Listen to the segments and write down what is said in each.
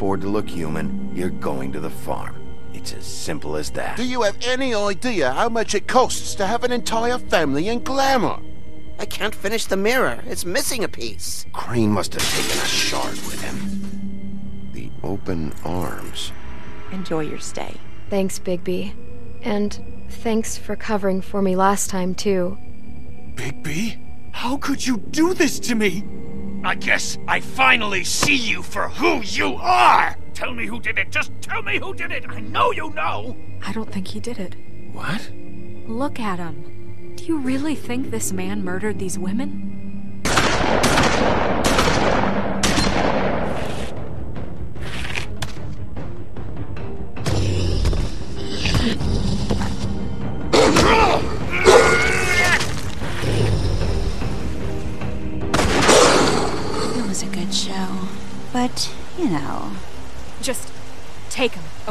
afford to look human, you're going to the farm. It's as simple as that. Do you have any idea how much it costs to have an entire family in Glamour? I can't finish the mirror. It's missing a piece. Crane must have taken a shard with him. The open arms. Enjoy your stay. Thanks, Bigby. And thanks for covering for me last time, too. Bigby? How could you do this to me? I guess I finally see you for who you are! Tell me who did it! Just tell me who did it! I know you know! I don't think he did it. What? Look at him. Do you really think this man murdered these women?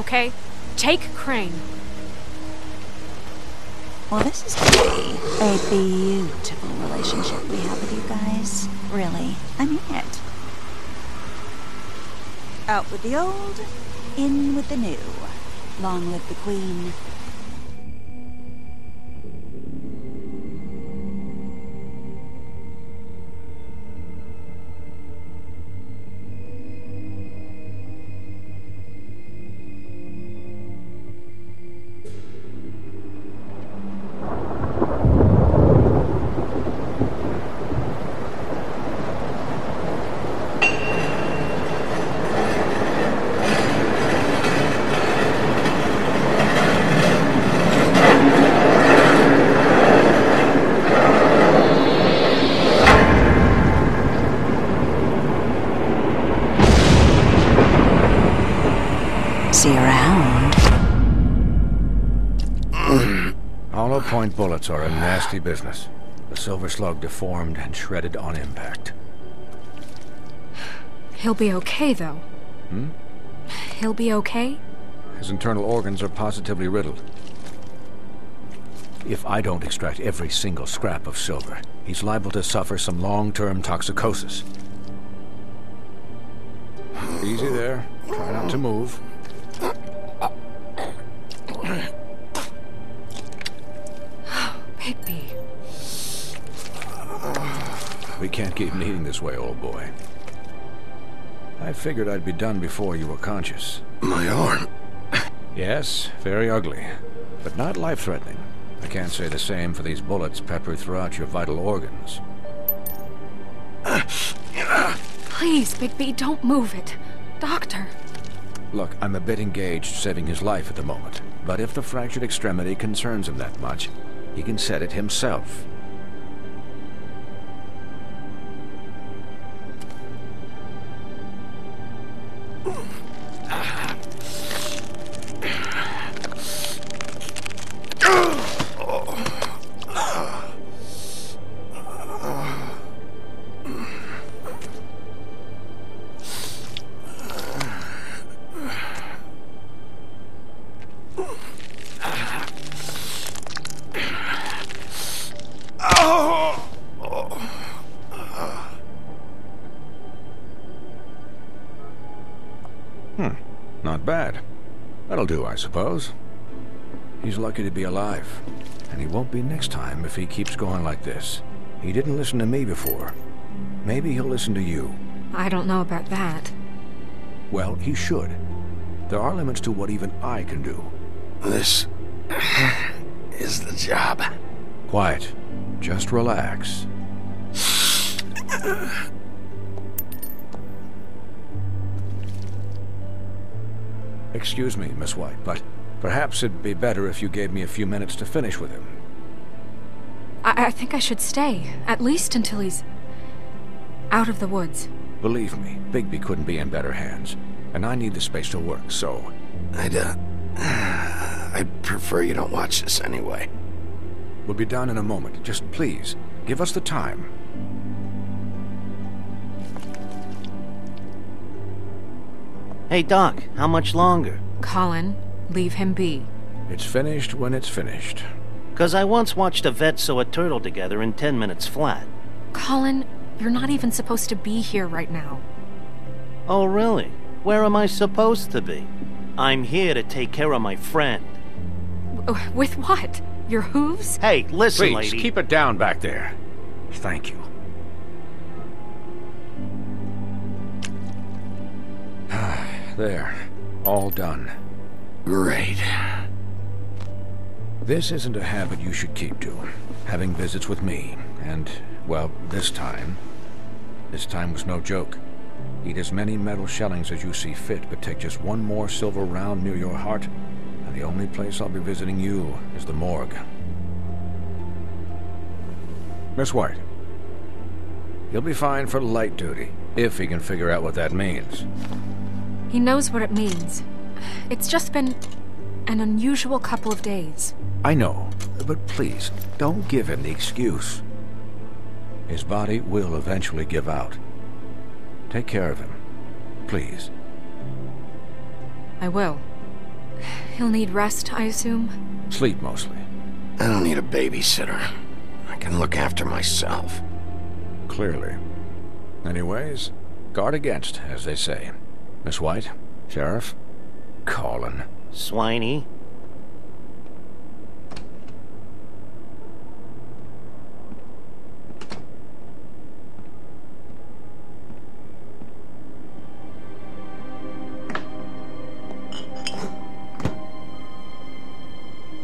Okay? Take Crane. Well, this is gonna be a beautiful relationship we have with you guys. Really. I mean it. Out with the old, in with the new. Long live the Queen. See you around. Hollow point bullets are a nasty business. The silver slug deformed and shredded on impact. He'll be okay, though. Hmm? He'll be okay? His internal organs are positively riddled. If I don't extract every single scrap of silver, he's liable to suffer some long-term toxicosis. Easy there. Try not to move. We can't keep needing this way, old boy. I figured I'd be done before you were conscious. My arm. Yes, very ugly, but not life-threatening. I can't say the same for these bullets peppered throughout your vital organs. Please, Bigby, don't move it. Doctor. Look, I'm a bit engaged saving his life at the moment, but if the fractured extremity concerns him that much, he can set it himself. Do, I suppose. He's lucky to be alive, and he won't be next time if he keeps going like this. He didn't listen to me before. Maybe he'll listen to you. I don't know about that. Well, he should. There are limits to what even I can do. This is the job. Quiet. Just relax. Excuse me, Miss White, but perhaps it'd be better if you gave me a few minutes to finish with him. I, I think I should stay, at least until he's out of the woods. Believe me, Bigby couldn't be in better hands, and I need the space to work, so... I'd, uh... I'd prefer you don't watch this anyway. We'll be done in a moment. Just please, give us the time. Hey, Doc, how much longer? Colin, leave him be. It's finished when it's finished. Cause I once watched a vet sew a turtle together in ten minutes flat. Colin, you're not even supposed to be here right now. Oh, really? Where am I supposed to be? I'm here to take care of my friend. W- With what? Your hooves? Hey, listen, Please, lady. keep it down back there. Thank you. There. All done. Great. This isn't a habit you should keep to. Having visits with me. And, well, this time... This time was no joke. Eat as many metal shellings as you see fit, but take just one more silver round near your heart, and the only place I'll be visiting you is the morgue. Miss White. He'll be fine for light duty, if he can figure out what that means. He knows what it means. It's just been an unusual couple of days. I know, but please, don't give him the excuse. His body will eventually give out. Take care of him. Please. I will. He'll need rest, I assume. Sleep mostly. I don't need a babysitter. I can look after myself. Clearly. Anyways, guard against, as they say. Miss White, Sheriff, Colin. Swiney.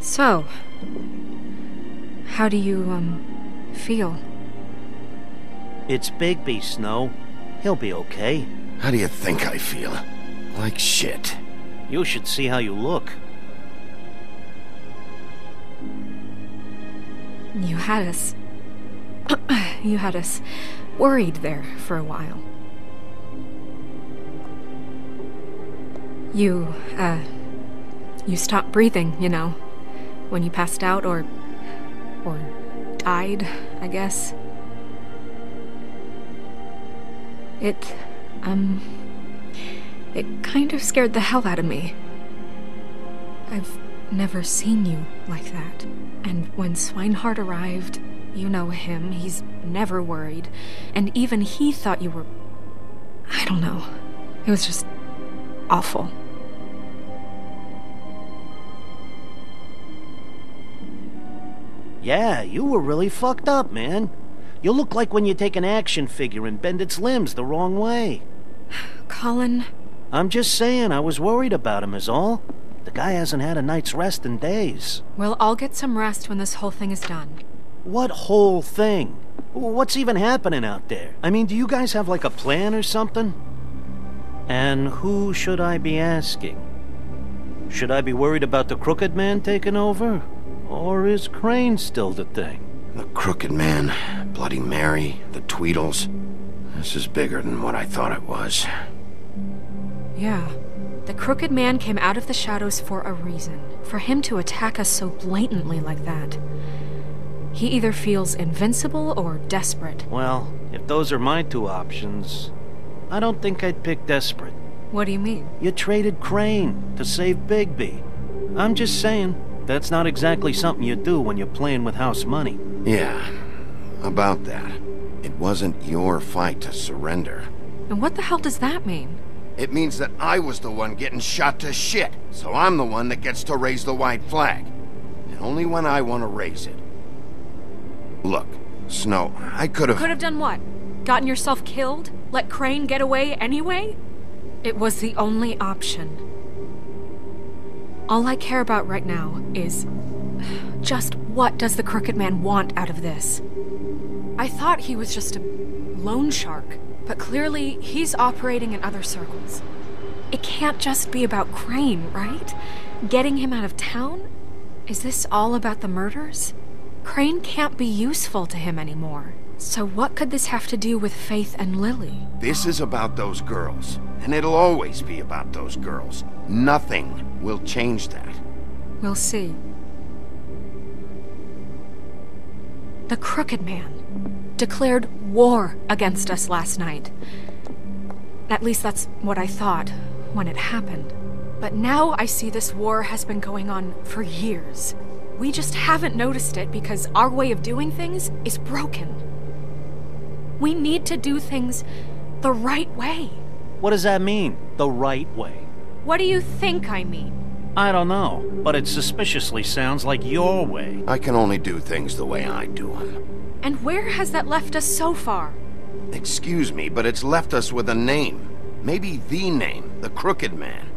So, how do you, um, feel? It's Bigby, Snow. He'll be okay. How do you think I feel? Like shit. You should see how you look. You had us. you had us worried there for a while. You, uh, you stopped breathing, you know, when you passed out or. or died, I guess. It, um. It kind of scared the hell out of me. I've never seen you like that. And when Swineheart arrived, you know him, he's never worried. And even he thought you were. I don't know. It was just awful. Yeah, you were really fucked up, man. You look like when you take an action figure and bend its limbs the wrong way. Colin, I'm just saying, I was worried about him, is all. The guy hasn't had a night's rest in days. we'll all get some rest when this whole thing is done. What whole thing? What's even happening out there? I mean, do you guys have like a plan or something? And who should I be asking? Should I be worried about the Crooked Man taking over? Or is Crane still the thing? The Crooked Man, Bloody Mary, the Tweedles. This is bigger than what I thought it was. Yeah. The Crooked Man came out of the shadows for a reason. For him to attack us so blatantly like that. He either feels invincible or desperate. Well, if those are my two options, I don't think I'd pick desperate. What do you mean? You traded Crane to save Bigby. I'm just saying, that's not exactly something you do when you're playing with house money. Yeah, about that. It wasn't your fight to surrender. And what the hell does that mean? It means that I was the one getting shot to shit, so I'm the one that gets to raise the white flag. And only when I want to raise it. Look, Snow, I could have... Could have done what? Gotten yourself killed? Let Crane get away anyway? It was the only option. All I care about right now is just what does the Crooked Man want out of this? I thought he was just a loan shark, but clearly he's operating in other circles. It can't just be about Crane, right? Getting him out of town? Is this all about the murders? Crane can't be useful to him anymore. So what could this have to do with Faith and Lily? This is about those girls, and it'll always be about those girls. Nothing will change that. We'll see. The Crooked Man declared war against us last night. At least that's what I thought when it happened. But now I see this war has been going on for years. We just haven't noticed it because our way of doing things is broken. We need to do things the right way. What does that mean? The right way? What do you think I mean? I don't know, but it suspiciously sounds like your way. I can only do things the way I do them. And where has that left us so far? Excuse me, but it's left us with a name. Maybe the name, the Crooked Man.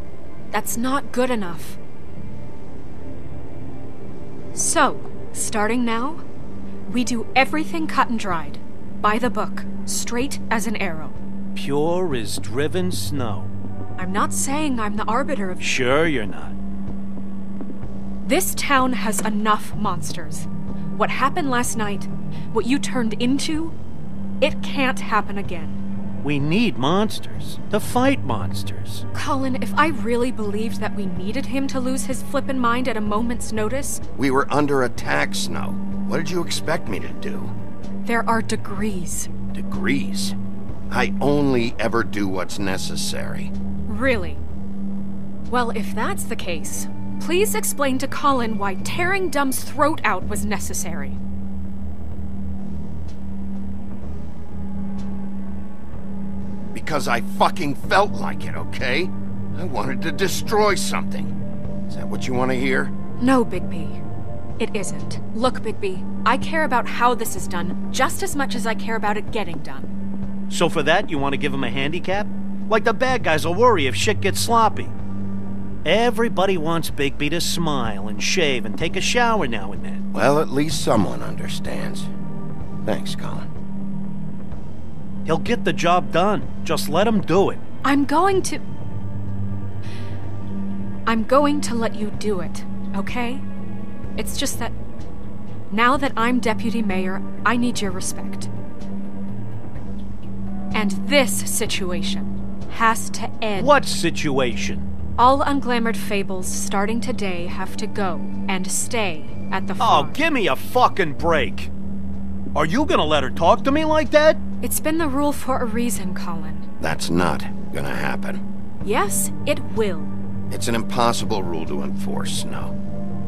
That's not good enough. So, starting now, we do everything cut and dried. By the book, straight as an arrow. Pure as driven snow. I'm not saying I'm the arbiter of. Sure you're not. This town has enough monsters. What happened last night, what you turned into, it can't happen again. We need monsters. To fight monsters. Colin, if I really believed that we needed him to lose his flippin' mind at a moment's notice, We were under attack, Snow. What did you expect me to do? there are degrees. Degrees. I only ever do what's necessary. Really? Well, if that's the case, please explain to Colin why tearing Dum's throat out was necessary. Because I fucking felt like it, okay? I wanted to destroy something. Is that what you want to hear? No, Bigby. It isn't. Look, Bigby, I care about how this is done just as much as I care about it getting done. So for that, you want to give him a handicap? Like the bad guys will worry if shit gets sloppy. Everybody wants Bigby to smile and shave and take a shower now and then. Well, at least someone understands. Thanks, Colin. He'll get the job done. Just let him do it. I'm going to. I'm going to let you do it, okay? It's just that. Now that I'm deputy mayor, I need your respect. And this situation has to end. What situation? All unglamored fables starting today have to go and stay at the oh, farm. Oh, give me a fucking break. Are you gonna let her talk to me like that? It's been the rule for a reason, Colin. That's not gonna happen. Yes, it will. It's an impossible rule to enforce, Snow.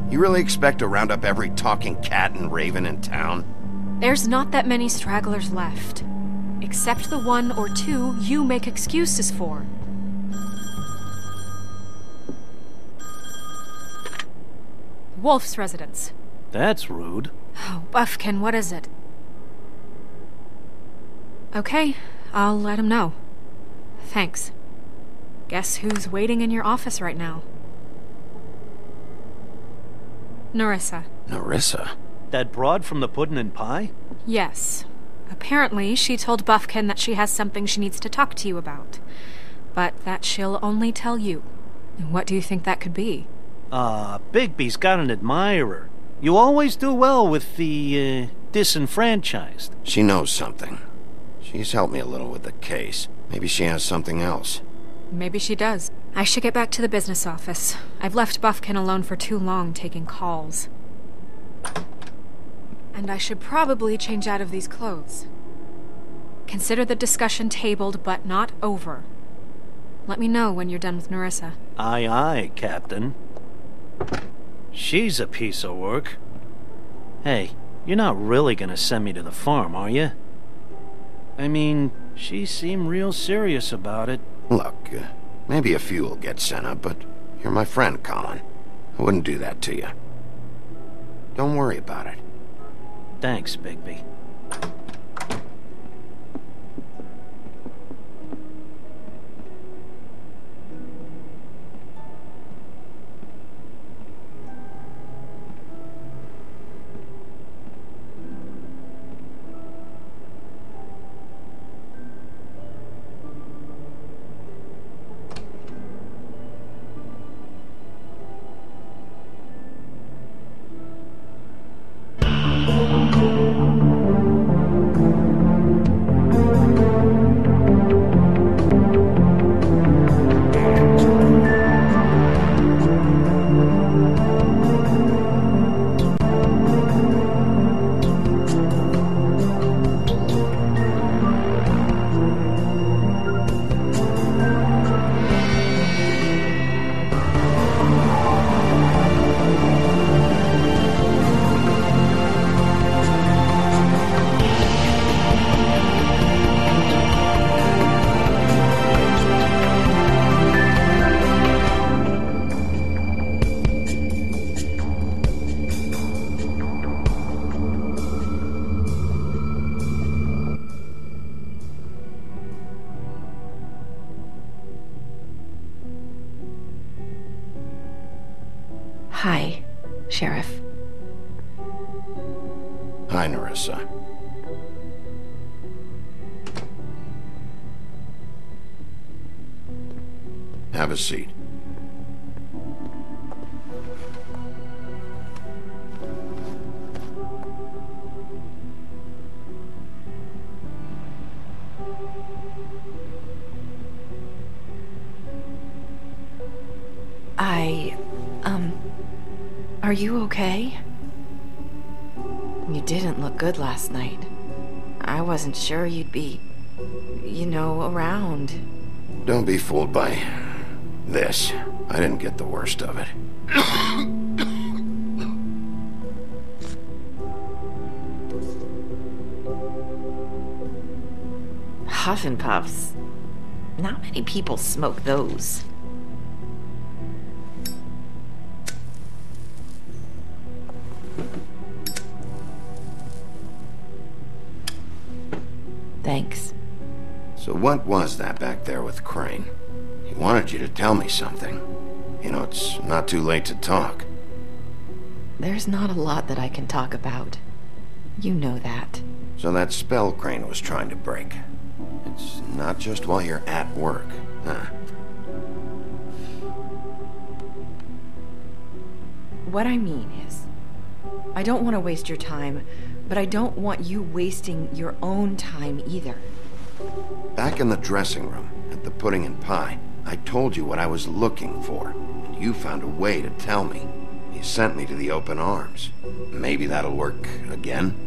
You really expect to round up every talking cat and raven in town? There's not that many stragglers left. Except the one or two you make excuses for. Wolf's residence. That's rude. Oh, Buffkin, what is it? Okay, I'll let him know. Thanks. Guess who's waiting in your office right now? Nerissa. Nerissa? That broad from the puddin' and pie? Yes. Apparently, she told Buffkin that she has something she needs to talk to you about. But that she'll only tell you. What do you think that could be? Ah, Bigby's got an admirer. You always do well with the, uh, disenfranchised. She knows something. She's helped me a little with the case. Maybe she has something else. Maybe she does. I should get back to the business office. I've left Buffkin alone for too long taking calls. And I should probably change out of these clothes. Consider the discussion tabled but not over. Let me know when you're done with Nerissa. Aye, aye, Captain. She's a piece of work. Hey, you're not really gonna send me to the farm, are you? I mean, she seemed real serious about it. Look, uh, maybe a few will get sent up, but you're my friend, Colin. I wouldn't do that to you. Don't worry about it. Thanks, Bigby. Are you okay? You didn't look good last night. I wasn't sure you'd be. you know, around. Don't be fooled by this. I didn't get the worst of it. Huff and Puffs. Not many people smoke those. Thanks. So what was that back there with Crane? He wanted you to tell me something. You know, it's not too late to talk. There's not a lot that I can talk about. You know that. So that spell Crane was trying to break. It's not just while you're at work, huh? What I mean is, I don't want to waste your time, but I don't want you wasting your own time either. Back in the dressing room, at the pudding and pie, I told you what I was looking for, and you found a way to tell me. You sent me to the open arms. Maybe that'll work again?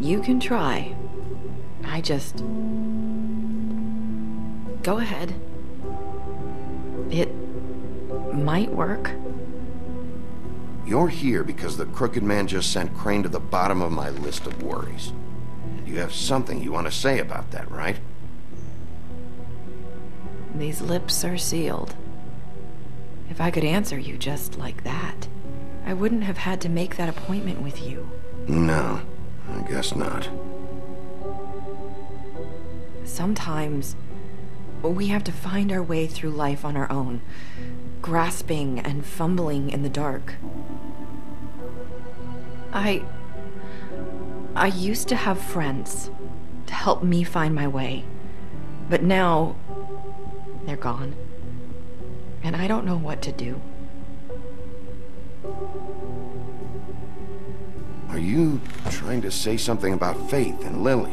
You can try. I just. Go ahead. It might work. You're here because the Crooked Man just sent Crane to the bottom of my list of worries. And you have something you want to say about that, right? These lips are sealed. If I could answer you just like that, I wouldn't have had to make that appointment with you. No, I guess not. Sometimes we have to find our way through life on our own, grasping and fumbling in the dark. I. I used to have friends to help me find my way, but now they're gone. And I don't know what to do. Are you trying to say something about Faith and Lily?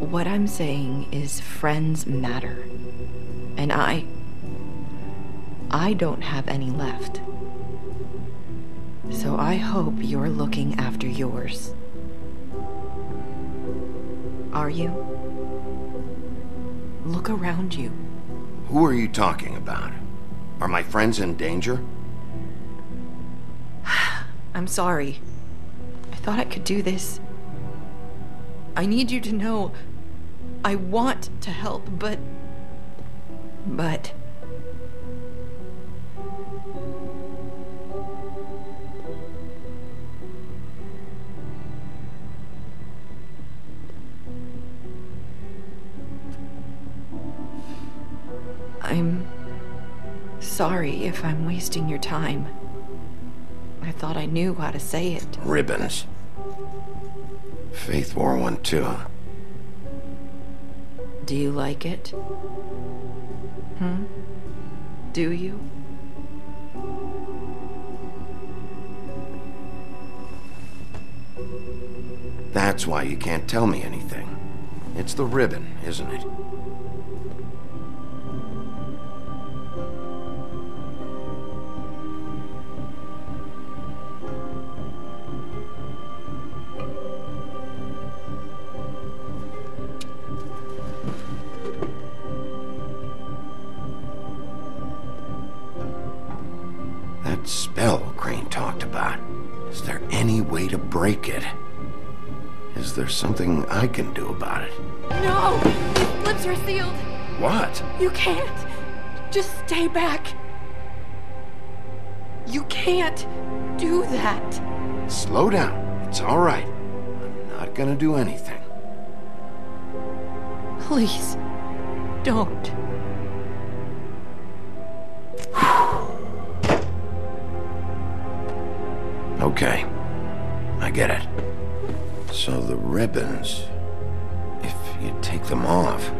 What I'm saying is friends matter. And I. I don't have any left. So I hope you're looking after yours. Are you? Look around you. Who are you talking about? Are my friends in danger? I'm sorry. I thought I could do this. I need you to know I want to help, but. But. I'm sorry if I'm wasting your time. I thought I knew how to say it. Ribbons. Faith wore one too. Do you like it? Hmm? Do you? That's why you can't tell me anything. It's the ribbon, isn't it? to break it. Is there something I can do about it? No! Lips are sealed! What? You can't! Just stay back! You can't do that! Slow down. It's all right. I'm not gonna do anything. Please, don't. Okay. I get it. So the ribbons, if you take them off,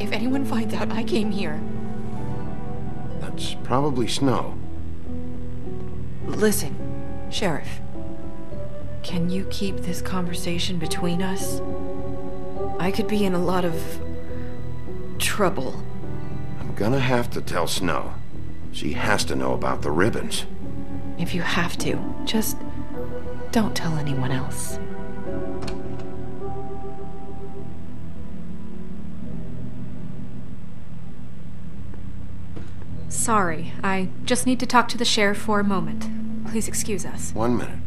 If anyone finds out I came here, that's probably Snow. Listen, Sheriff. Can you keep this conversation between us? I could be in a lot of trouble. I'm gonna have to tell Snow. She has to know about the ribbons. If you have to, just don't tell anyone else. Sorry, I just need to talk to the sheriff for a moment. Please excuse us. One minute.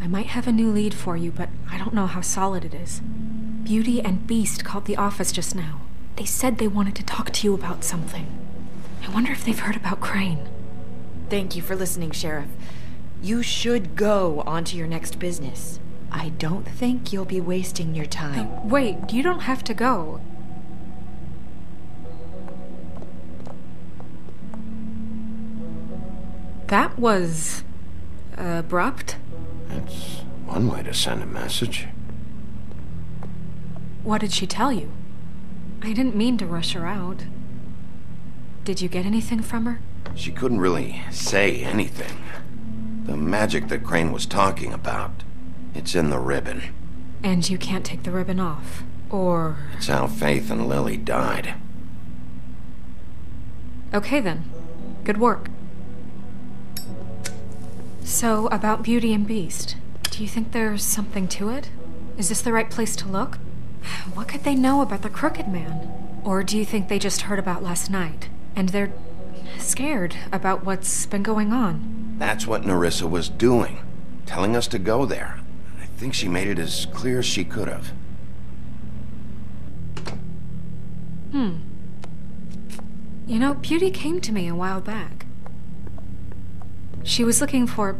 I might have a new lead for you, but I don't know how solid it is. Beauty and Beast called the office just now. They said they wanted to talk to you about something. I wonder if they've heard about Crane. Thank you for listening, Sheriff. You should go on to your next business. I don't think you'll be wasting your time. Wait, you don't have to go. That was. abrupt? That's one way to send a message. What did she tell you? I didn't mean to rush her out. Did you get anything from her? She couldn't really say anything. The magic that Crane was talking about, it's in the ribbon. And you can't take the ribbon off. Or. It's how Faith and Lily died. Okay then. Good work. So, about Beauty and Beast, do you think there's something to it? Is this the right place to look? What could they know about the Crooked Man? Or do you think they just heard about last night, and they're scared about what's been going on? That's what Nerissa was doing, telling us to go there. I think she made it as clear as she could have. Hmm. You know, Beauty came to me a while back. She was looking for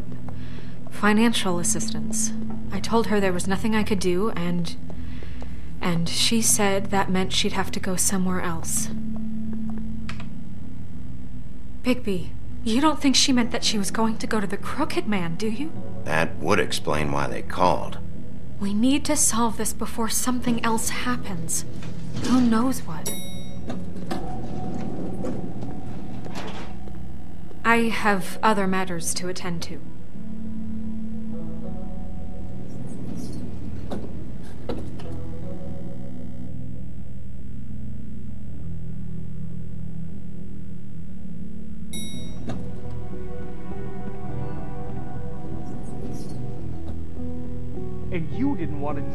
financial assistance. I told her there was nothing I could do, and. and she said that meant she'd have to go somewhere else. Bigby, you don't think she meant that she was going to go to the Crooked Man, do you? That would explain why they called. We need to solve this before something else happens. Who knows what? I have other matters to attend to.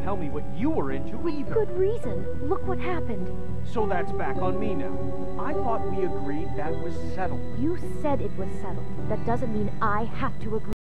Tell me what you were into either. Good reason. Look what happened. So that's back on me now. I thought we agreed that was settled. You said it was settled. That doesn't mean I have to agree.